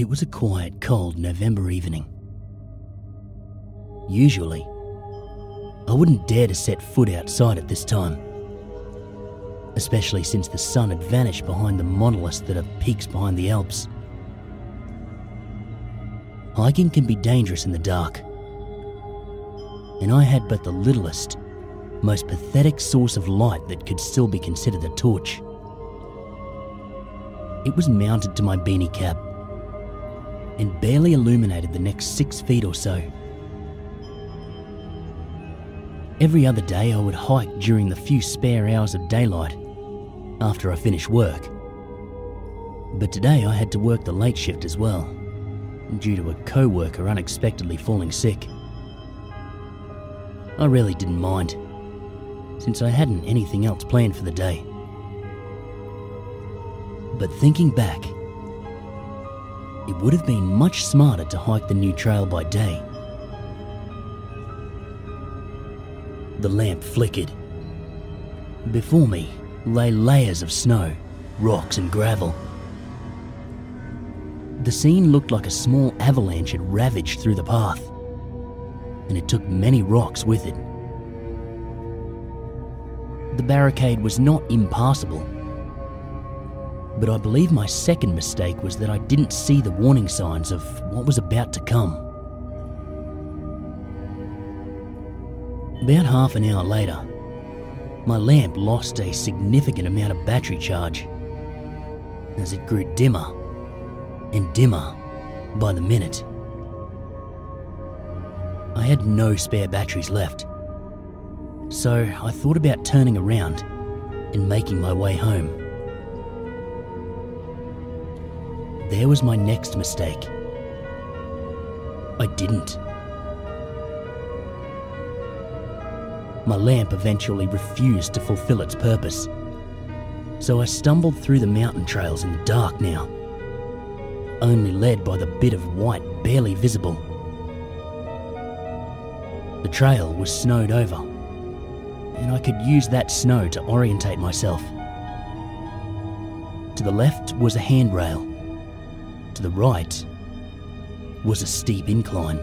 It was a quiet, cold November evening. Usually, I wouldn't dare to set foot outside at this time, especially since the sun had vanished behind the monoliths that are peaks behind the Alps. Hiking can be dangerous in the dark, and I had but the littlest, most pathetic source of light that could still be considered a torch. It was mounted to my beanie cap and barely illuminated the next six feet or so. Every other day, I would hike during the few spare hours of daylight after I finished work. But today, I had to work the late shift as well, due to a co worker unexpectedly falling sick. I really didn't mind, since I hadn't anything else planned for the day. But thinking back, it would have been much smarter to hike the new trail by day. The lamp flickered. Before me lay layers of snow, rocks, and gravel. The scene looked like a small avalanche had ravaged through the path, and it took many rocks with it. The barricade was not impassable, but I believe my second mistake was that I didn't see the warning signs of what was about to come. About half an hour later, my lamp lost a significant amount of battery charge as it grew dimmer and dimmer by the minute. I had no spare batteries left, so I thought about turning around and making my way home. There was my next mistake. I didn't. My lamp eventually refused to fulfill its purpose, so I stumbled through the mountain trails in the dark now, only led by the bit of white barely visible. The trail was snowed over, and I could use that snow to orientate myself. To the left was a handrail to the right was a steep incline.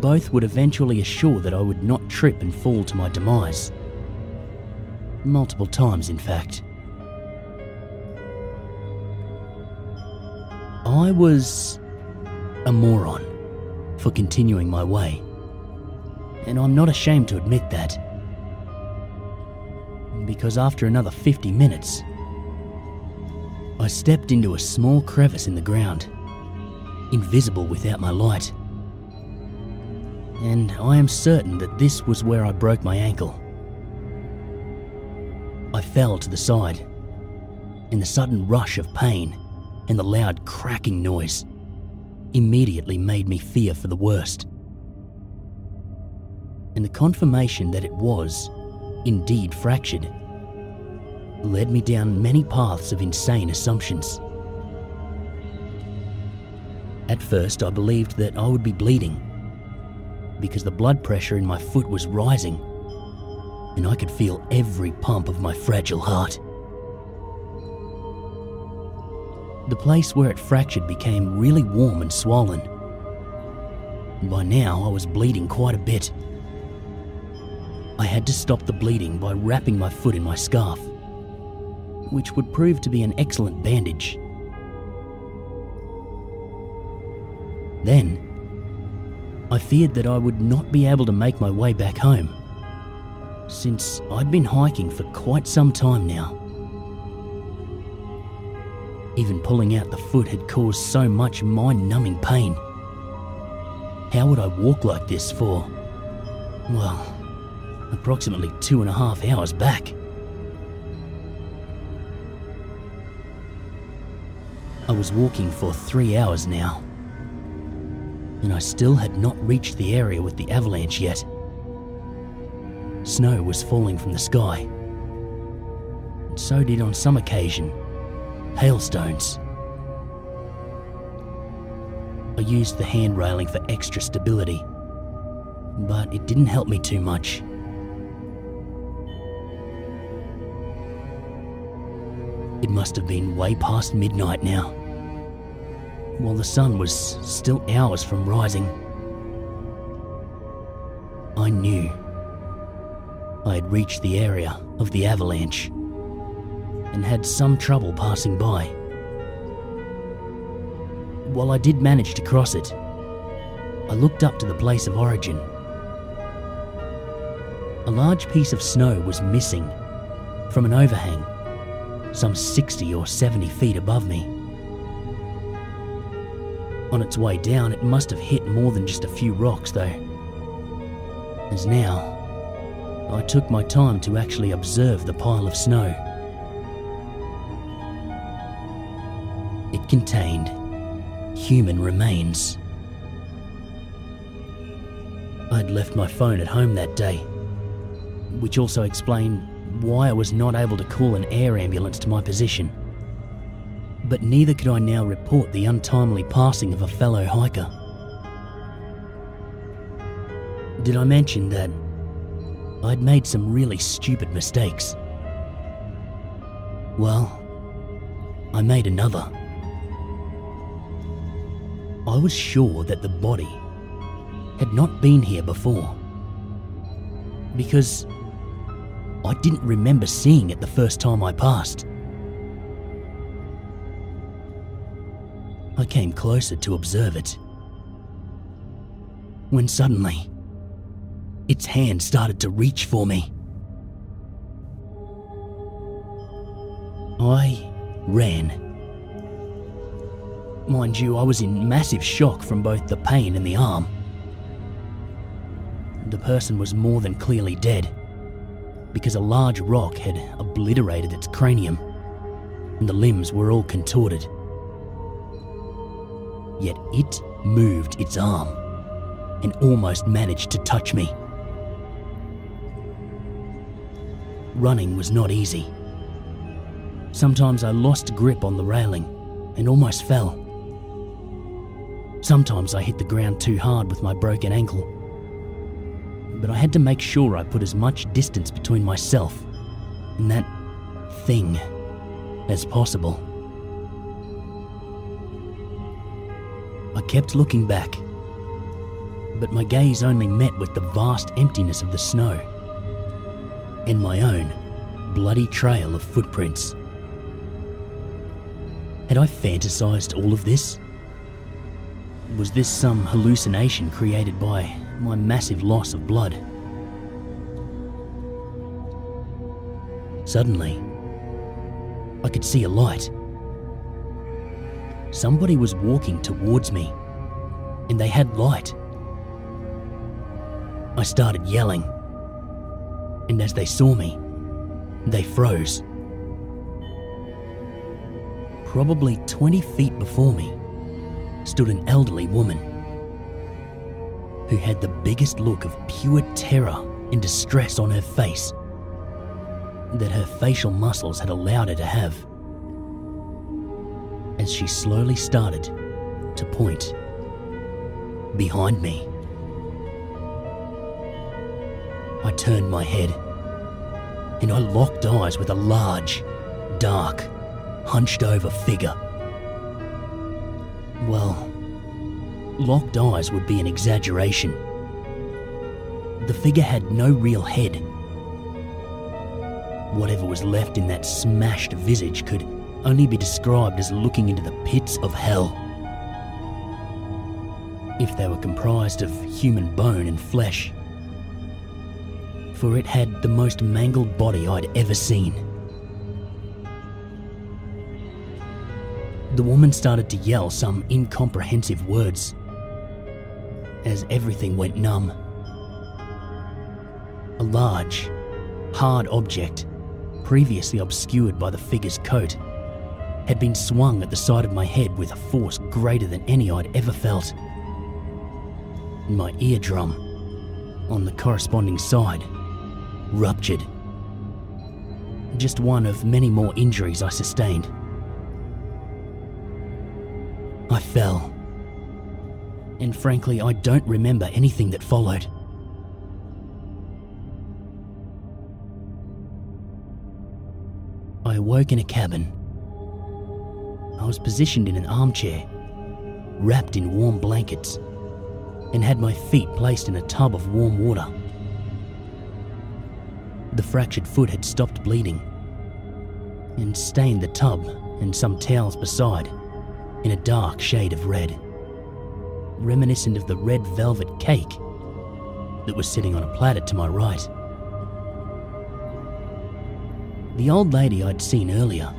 Both would eventually assure that I would not trip and fall to my demise. Multiple times, in fact. I was a moron for continuing my way, and I'm not ashamed to admit that. Because after another 50 minutes, I stepped into a small crevice in the ground, invisible without my light. And I am certain that this was where I broke my ankle. I fell to the side, and the sudden rush of pain and the loud cracking noise immediately made me fear for the worst. And the confirmation that it was indeed fractured led me down many paths of insane assumptions. At first, I believed that I would be bleeding because the blood pressure in my foot was rising and I could feel every pump of my fragile heart. The place where it fractured became really warm and swollen. By now, I was bleeding quite a bit. I had to stop the bleeding by wrapping my foot in my scarf which would prove to be an excellent bandage. Then, I feared that I would not be able to make my way back home, since I'd been hiking for quite some time now. Even pulling out the foot had caused so much mind numbing pain. How would I walk like this for, well, approximately two and a half hours back? I was walking for three hours now, and I still had not reached the area with the avalanche yet. Snow was falling from the sky, and so did on some occasion hailstones. I used the hand railing for extra stability, but it didn't help me too much. It must have been way past midnight now, while the sun was still hours from rising. I knew I had reached the area of the avalanche and had some trouble passing by. While I did manage to cross it, I looked up to the place of origin. A large piece of snow was missing from an overhang some 60 or 70 feet above me. On its way down, it must have hit more than just a few rocks, though. As now, I took my time to actually observe the pile of snow. It contained human remains. I'd left my phone at home that day, which also explained why I was not able to call an air ambulance to my position. But neither could I now report the untimely passing of a fellow hiker. Did I mention that I'd made some really stupid mistakes? Well, I made another. I was sure that the body had not been here before. Because I didn't remember seeing it the first time I passed. I came closer to observe it. When suddenly, its hand started to reach for me. I ran. Mind you, I was in massive shock from both the pain and the arm. The person was more than clearly dead because a large rock had obliterated its cranium, and the limbs were all contorted. Yet it moved its arm and almost managed to touch me. Running was not easy. Sometimes I lost grip on the railing and almost fell. Sometimes I hit the ground too hard with my broken ankle but I had to make sure I put as much distance between myself and that thing as possible. I kept looking back, but my gaze only met with the vast emptiness of the snow and my own bloody trail of footprints. Had I fantasized all of this? Was this some hallucination created by my massive loss of blood. Suddenly, I could see a light. Somebody was walking towards me, and they had light. I started yelling, and as they saw me, they froze. Probably 20 feet before me stood an elderly woman who had the biggest look of pure terror and distress on her face that her facial muscles had allowed her to have. As she slowly started to point behind me, I turned my head and I locked eyes with a large, dark, hunched over figure. Well, Locked eyes would be an exaggeration. The figure had no real head. Whatever was left in that smashed visage could only be described as looking into the pits of hell. If they were comprised of human bone and flesh. For it had the most mangled body I'd ever seen. The woman started to yell some incomprehensive words as everything went numb. A large, hard object, previously obscured by the figure's coat, had been swung at the side of my head with a force greater than any I'd ever felt. My eardrum, on the corresponding side, ruptured. Just one of many more injuries I sustained. I fell and frankly, I don't remember anything that followed. I awoke in a cabin. I was positioned in an armchair, wrapped in warm blankets, and had my feet placed in a tub of warm water. The fractured foot had stopped bleeding and stained the tub and some towels beside in a dark shade of red, reminiscent of the red velvet cake that was sitting on a platter to my right. The old lady I'd seen earlier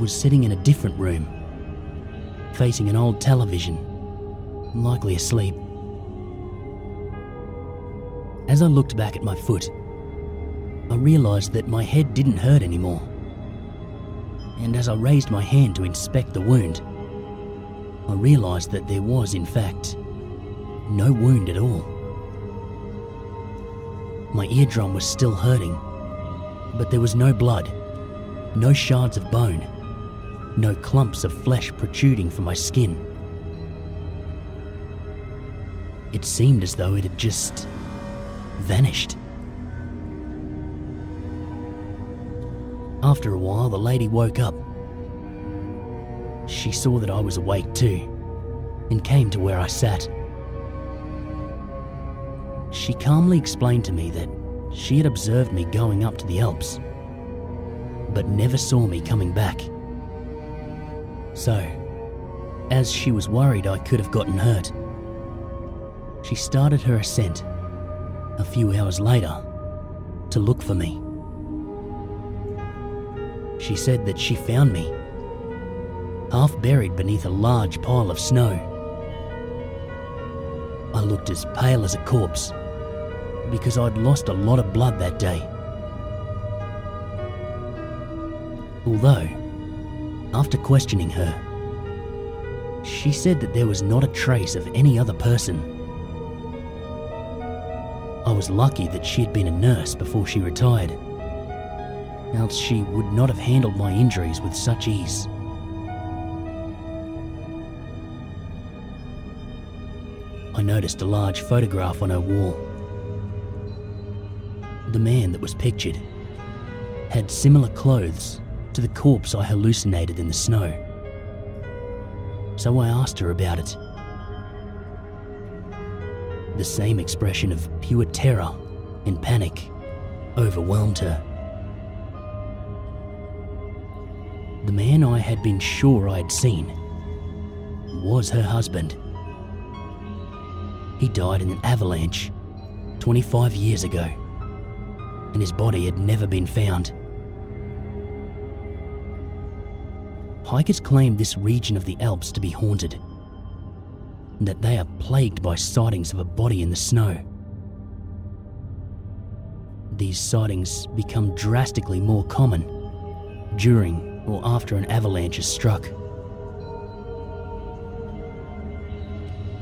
was sitting in a different room, facing an old television, likely asleep. As I looked back at my foot, I realised that my head didn't hurt anymore. And as I raised my hand to inspect the wound, I realised that there was, in fact, no wound at all. My eardrum was still hurting, but there was no blood, no shards of bone, no clumps of flesh protruding from my skin. It seemed as though it had just vanished. After a while, the lady woke up. She saw that I was awake too and came to where I sat. She calmly explained to me that she had observed me going up to the Alps, but never saw me coming back. So, as she was worried I could have gotten hurt, she started her ascent a few hours later to look for me. She said that she found me, half buried beneath a large pile of snow. I looked as pale as a corpse because I'd lost a lot of blood that day. Although, after questioning her, she said that there was not a trace of any other person. I was lucky that she had been a nurse before she retired, else she would not have handled my injuries with such ease. I noticed a large photograph on her wall. The man that was pictured had similar clothes to the corpse I hallucinated in the snow. So I asked her about it. The same expression of pure terror and panic overwhelmed her. The man I had been sure I had seen was her husband. He died in an avalanche 25 years ago, and his body had never been found. Hikers claim this region of the Alps to be haunted, and that they are plagued by sightings of a body in the snow. These sightings become drastically more common during or after an avalanche is struck.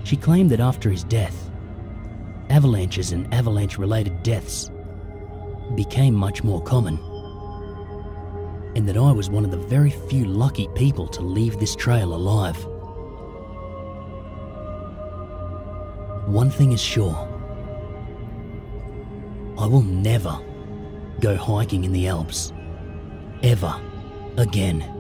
She claimed that after his death, avalanches and avalanche related deaths became much more common and that I was one of the very few lucky people to leave this trail alive. One thing is sure I will never go hiking in the Alps ever again.